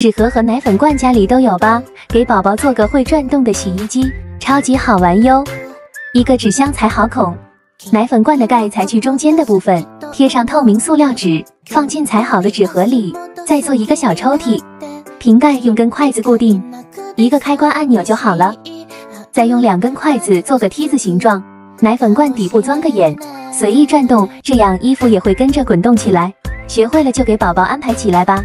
纸盒和奶粉罐家里都有吧？给宝宝做个会转动的洗衣机，超级好玩哟！一个纸箱裁好孔，奶粉罐的盖裁去中间的部分，贴上透明塑料纸，放进裁好的纸盒里，再做一个小抽屉。瓶盖用根筷子固定，一个开关按钮就好了。再用两根筷子做个梯子形状，奶粉罐底部钻个眼，随意转动，这样衣服也会跟着滚动起来。学会了就给宝宝安排起来吧！